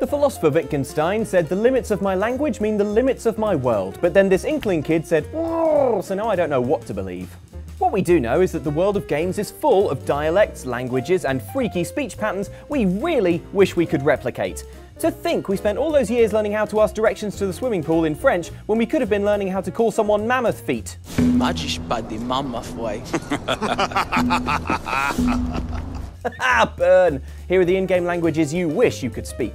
The philosopher Wittgenstein said the limits of my language mean the limits of my world, but then this inkling kid said, Whoa, so now I don't know what to believe. What we do know is that the world of games is full of dialects, languages, and freaky speech patterns we really wish we could replicate. To think we spent all those years learning how to ask directions to the swimming pool in French when we could have been learning how to call someone mammoth feet. Magisch des mammoth way. Ah, burn! Here are the in-game languages you wish you could speak.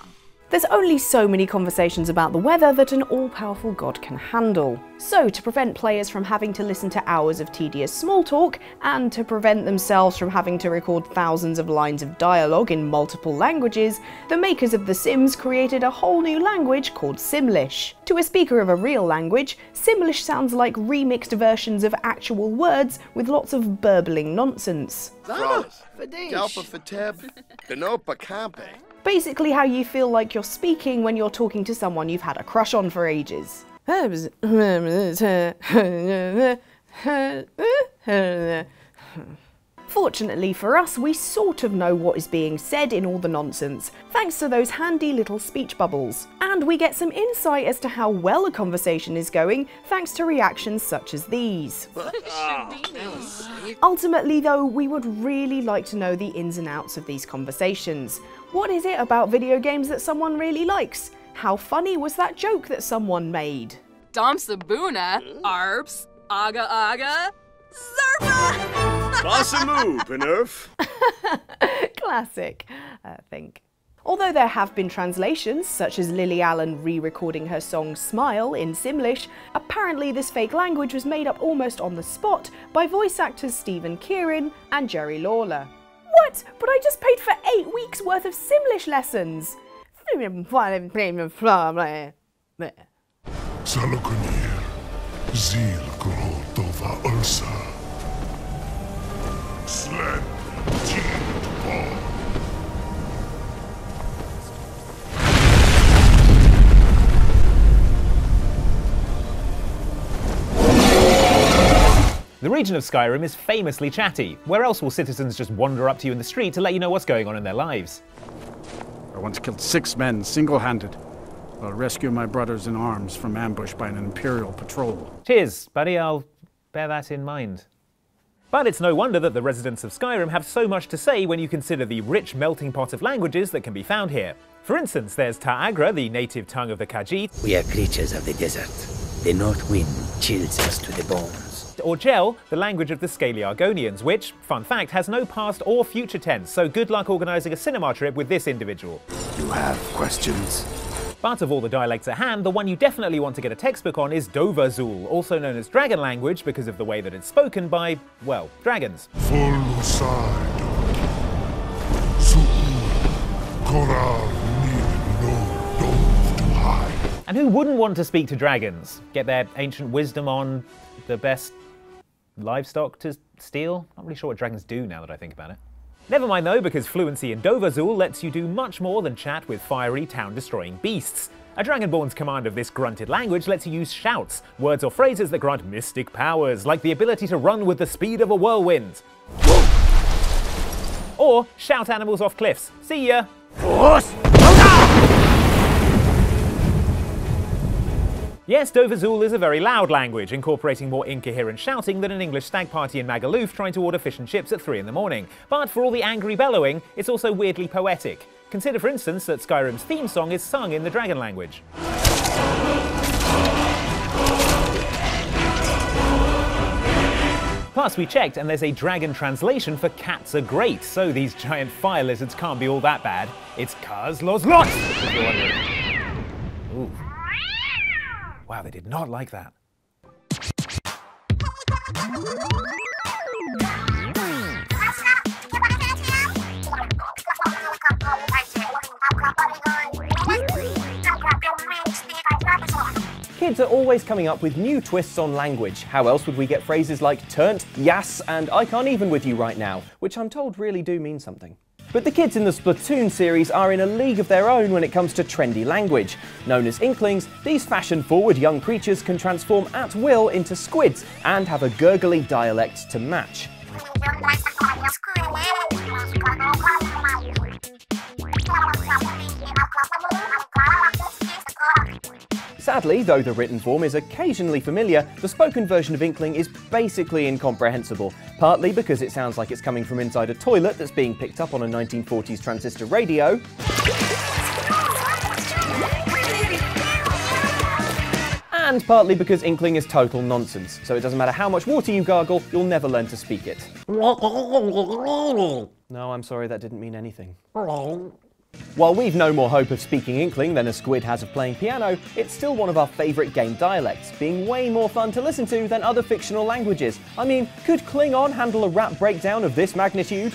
There's only so many conversations about the weather that an all powerful god can handle. So, to prevent players from having to listen to hours of tedious small talk, and to prevent themselves from having to record thousands of lines of dialogue in multiple languages, the makers of The Sims created a whole new language called Simlish. To a speaker of a real language, Simlish sounds like remixed versions of actual words with lots of burbling nonsense. Frost. Galpa Fateb. Denopa Campe. Basically, how you feel like you're speaking when you're talking to someone you've had a crush on for ages. Fortunately for us, we sort of know what is being said in all the nonsense, thanks to those handy little speech bubbles. And we get some insight as to how well a conversation is going, thanks to reactions such as these. Ultimately, though, we would really like to know the ins and outs of these conversations. What is it about video games that someone really likes? How funny was that joke that someone made? Dom Sabuna, Arps, Aga Aga, Zerpa! Boss a move, Nerf. Classic, I think. Although there have been translations, such as Lily Allen re recording her song Smile in Simlish, apparently this fake language was made up almost on the spot by voice actors Stephen Kearin and Gerri Lawlor. What? But I just paid for eight weeks worth of Simlish lessons! Salokunir, Zil Grotova Ursa. Sled, Teed Ball. The region of Skyrim is famously chatty. Where else will citizens just wander up to you in the street to let you know what's going on in their lives? I once killed six men single-handed while rescuing my brothers in arms from ambush by an Imperial patrol. Cheers, buddy, I'll bear that in mind. But it's no wonder that the residents of Skyrim have so much to say when you consider the rich melting pot of languages that can be found here. For instance, there's Ta'agra, the native tongue of the Khajiit, We are creatures of the desert. The north wind chills us to the bones. or Jel, the language of the Scaly Argonians, which, fun fact, has no past or future tense, so good luck organising a cinema trip with this individual. You have questions? But of all the dialects at hand, the one you definitely want to get a textbook on is Dovahzul, also known as dragon language because of the way that it's spoken by, well, dragons. Full side. Su'ur. Korar Nir no Dove to hide. And who wouldn't want to speak to dragons? Get their ancient wisdom on the best livestock to steal? Not really sure what dragons do now that I think about it. Never mind though, because fluency in Dovahzul lets you do much more than chat with fiery, town-destroying beasts. A Dragonborn's command of this grunted language lets you use shouts, words or phrases that grant mystic powers, like the ability to run with the speed of a whirlwind. Or shout animals off cliffs. See ya! Yes, Dovahzul is a very loud language, incorporating more incoherent shouting than an English stag party in Magaluf trying to order fish and chips at 3 in the morning. But for all the angry bellowing, it's also weirdly poetic. Consider, for instance, that Skyrim's theme song is sung in the dragon language. Plus, we checked and there's a dragon translation for cats are great, so these giant fire lizards can't be all that bad. It's Kaz Los! if you're wondering. Ooh. Wow, they did not like that. Kids are always coming up with new twists on language. How else would we get phrases like turnt, yas, and I can't even with you right now, which I'm told really do mean something. But the kids in the Splatoon series are in a league of their own when it comes to trendy language. Known as Inklings, these fashion forward young creatures can transform at will into squids and have a gurgly dialect to match. Sadly, though the written form is occasionally familiar, the spoken version of Inkling is basically incomprehensible, partly because it sounds like it's coming from inside a toilet that's being picked up on a 1940s transistor radio. And partly because Inkling is total nonsense, so it doesn't matter how much water you gargle, you'll never learn to speak it. No, I'm sorry, that didn't mean anything. While we've no more hope of speaking Inkling than a squid has of playing piano, it's still one of our favourite game dialects, being way more fun to listen to than other fictional languages. I mean, could Klingon handle a rap breakdown of this magnitude?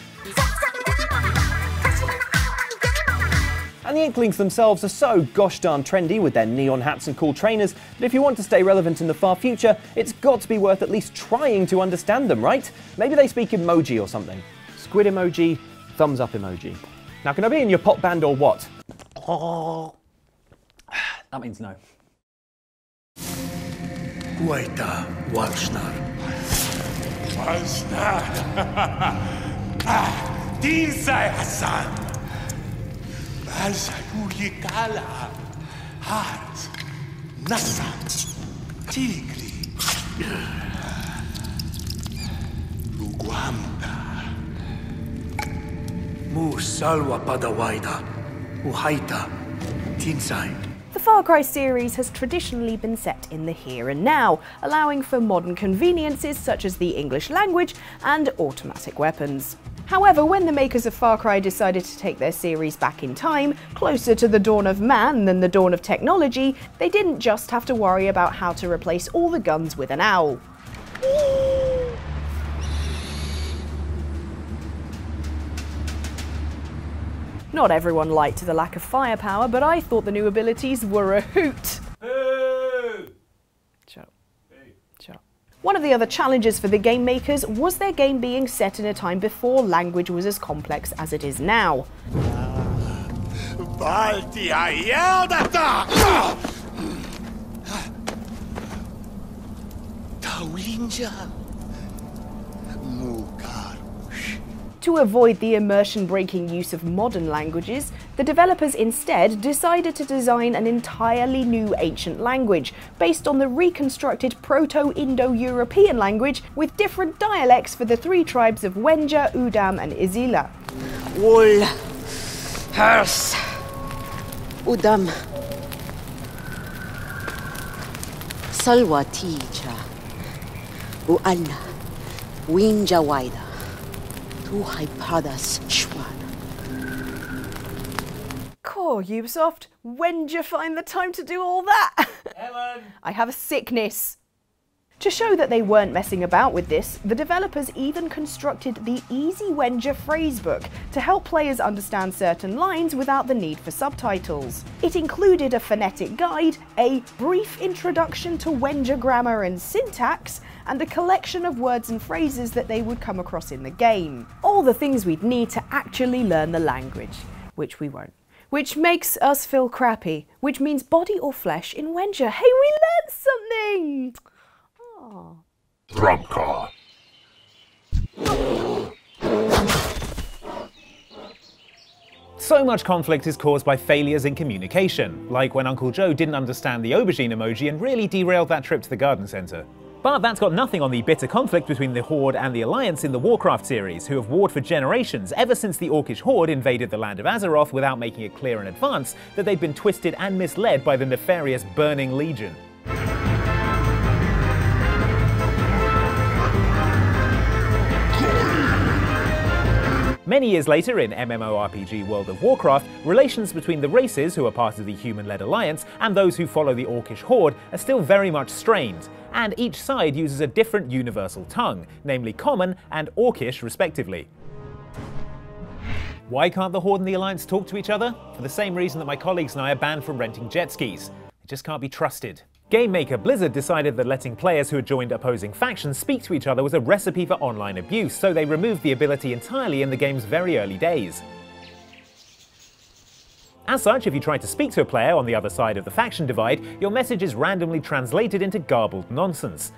And the Inklings themselves are so gosh darn trendy with their neon hats and cool trainers that if you want to stay relevant in the far future, it's got to be worth at least trying to understand them, right? Maybe they speak emoji or something. Squid emoji, thumbs up emoji. Now, can I be in your pop band or what? Oh, That means no. Waita Walshnar. Walshnar. ah, Dinsai Hassan. Balsayulikala. Hart. Nasa. Tigri. Luguamta. Mu Salwa Padawaida. Uhaita. Tinsai. The Far Cry series has traditionally been set in the here and now, allowing for modern conveniences such as the English language and automatic weapons. However, when the makers of Far Cry decided to take their series back in time, closer to the dawn of man than the dawn of technology, they didn't just have to worry about how to replace all the guns with an owl. Not everyone liked the lack of firepower, but I thought the new abilities were a hoot. Shut up. Shut. One of the other challenges for the game makers was their game being set in a time before language was as complex as it is now. To avoid the immersion breaking use of modern languages, the developers instead decided to design an entirely new ancient language based on the reconstructed Proto Indo European language with different dialects for the three tribes of Wenja, Udam, and Izila. Wool. Hers. Udam. Salwa Tija. Uala. Winja Waida. Tuhai Padas Shwan. Core Ubisoft, when'd you find the time to do all that? Ellen! I have a sickness. To show that they weren't messing about with this, the developers even constructed the Easy Wenja phrasebook to help players understand certain lines without the need for subtitles. It included a phonetic guide, a brief introduction to Wenja grammar and syntax, and a collection of words and phrases that they would come across in the game. All the things we'd need to actually learn the language, which we won't. Which makes us feel crappy, which means body or flesh in Wenja. Hey, we learned something! Oh. Drumcar. So much conflict is caused by failures in communication, like when Uncle Joe didn't understand the aubergine emoji and really derailed that trip to the garden centre. But that's got nothing on the bitter conflict between the Horde and the Alliance in the Warcraft series, who have warred for generations ever since the Orcish Horde invaded the land of Azeroth without making it clear in advance that they'd been twisted and misled by the nefarious Burning Legion. Many years later, in MMORPG World of Warcraft, relations between the races who are part of the human-led alliance and those who follow the Orcish Horde are still very much strained, and each side uses a different universal tongue, namely Common and Orcish respectively. Why can't the Horde and the Alliance talk to each other? For the same reason that my colleagues and I are banned from renting jet skis. They just can't be trusted. Game maker Blizzard decided that letting players who had joined opposing factions speak to each other was a recipe for online abuse, so they removed the ability entirely in the game's very early days. As such, if you try to speak to a player on the other side of the faction divide, your message is randomly translated into garbled nonsense.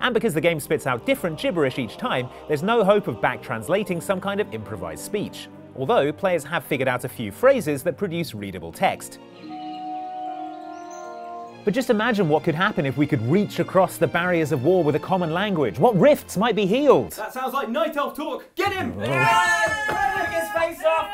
And because the game spits out different gibberish each time, there's no hope of back translating some kind of improvised speech. Although, players have figured out a few phrases that produce readable text. But just imagine what could happen if we could reach across the barriers of war with a common language. What rifts might be healed? That sounds like Night Elf talk. Get him! Oh. Yeah! his face off!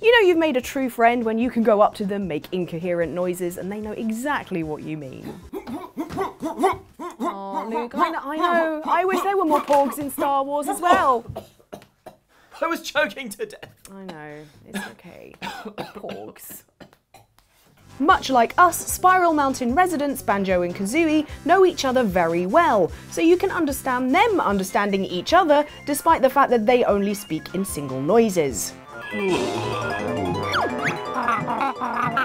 You know you've made a true friend when you can go up to them, make incoherent noises, and they know exactly what you mean. Oh, Luke, I know, I know. I wish there were more porgs in Star Wars as well. I was choking to death. I know, it's okay. porgs. Much like us, Spiral Mountain residents Banjo and Kazooie know each other very well, so you can understand them understanding each other despite the fact that they only speak in single noises.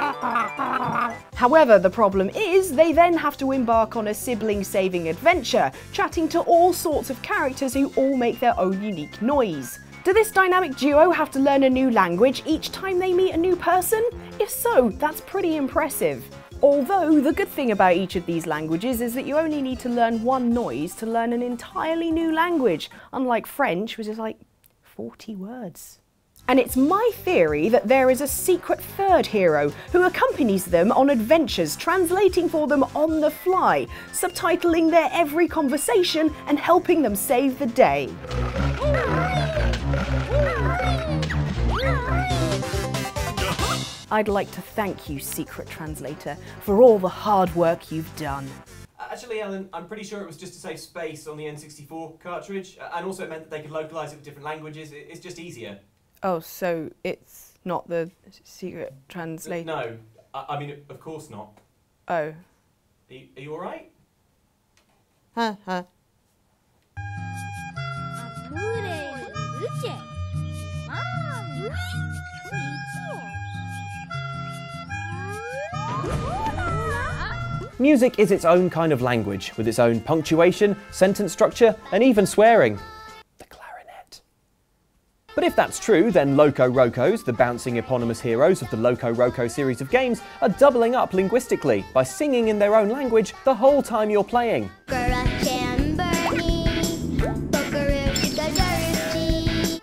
However, the problem is they then have to embark on a sibling saving adventure, chatting to all sorts of characters who all make their own unique noise. Do this dynamic duo have to learn a new language each time they meet a new person? If so, that's pretty impressive. Although, the good thing about each of these languages is that you only need to learn one noise to learn an entirely new language, unlike French, which is like 40 words. And it's my theory that there is a secret third hero who accompanies them on adventures, translating for them on the fly, subtitling their every conversation and helping them save the day. I'd like to thank you, Secret Translator, for all the hard work you've done. Actually, Alan, I'm pretty sure it was just to save space on the N64 cartridge, uh, and also it meant that they could localise it with different languages. It's just easier. Oh, so it's not the Secret Translator? No, I, I mean, of course not. Oh. Are you, are you alright? Huh, huh. Music is its own kind of language, with its own punctuation, sentence structure, and even swearing. But if that's true, then Loco Rocos, the bouncing eponymous heroes of the Loco Roco series of games, are doubling up linguistically by singing in their own language the whole time you're playing.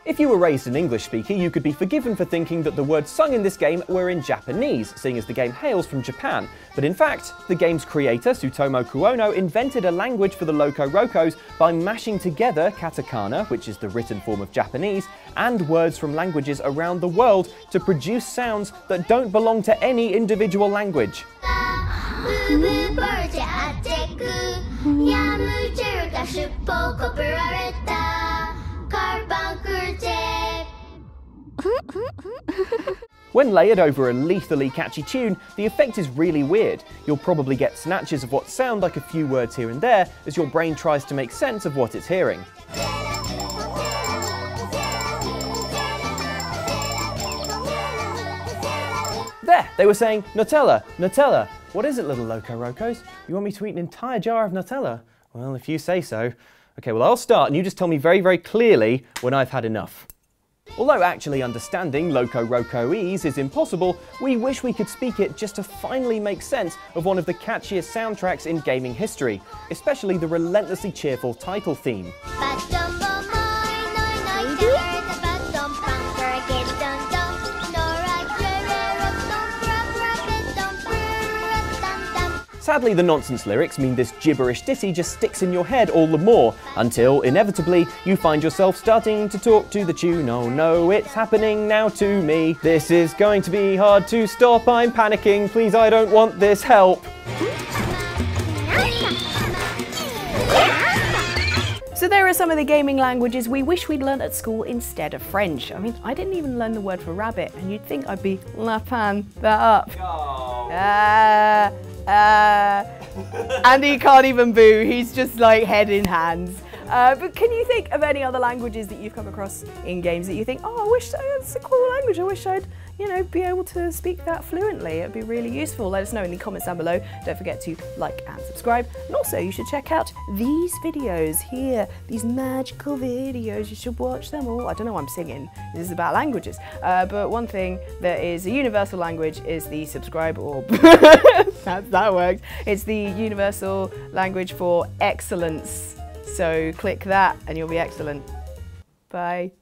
If you were raised an English speaker, you could be forgiven for thinking that the words sung in this game were in Japanese, seeing as the game hails from Japan. But in fact, the game's creator, Tsutomu Kuono, invented a language for the Loco Rocos by mashing together katakana, which is the written form of Japanese, and words from languages around the world to produce sounds that don't belong to any individual language. When layered over a lethally catchy tune, the effect is really weird. You'll probably get snatches of what sound like a few words here and there as your brain tries to make sense of what it's hearing. There, they were saying, Nutella, Nutella. What is it, little Loco Rocos? You want me to eat an entire jar of Nutella? Well, if you say so. Okay, well, I'll start and you just tell me very, very clearly when I've had enough. Although actually understanding Loco Rocoese is impossible, we wish we could speak it just to finally make sense of one of the catchiest soundtracks in gaming history, especially the relentlessly cheerful title theme. Sadly, the nonsense lyrics mean this gibberish ditty just sticks in your head all the more, until, inevitably, you find yourself starting to talk to the tune. Oh no, it's happening now to me. This is going to be hard to stop. I'm panicking. Please, I don't want this help. So there are some of the gaming languages we wish we'd learnt at school instead of French. I mean, I didn't even learn the word for rabbit, and you'd think I'd be lapin that up. Uh, uh, Andy can't even boo, he's just like head in hands. Uh, but can you think of any other languages that you've come across in games that you think, oh, I wish that's a cool language. I wish I'd, you know, be able to speak that fluently. It'd be really useful. Let us know in the comments down below. Don't forget to like and subscribe. And also, you should check out these videos here. These magical videos. You should watch them all. I don't know why I'm singing. This is about languages. Uh, but one thing that is a universal language is the subscribe orb. that, that worked. It's the universal language for excellence. So click that and you'll be excellent. Bye.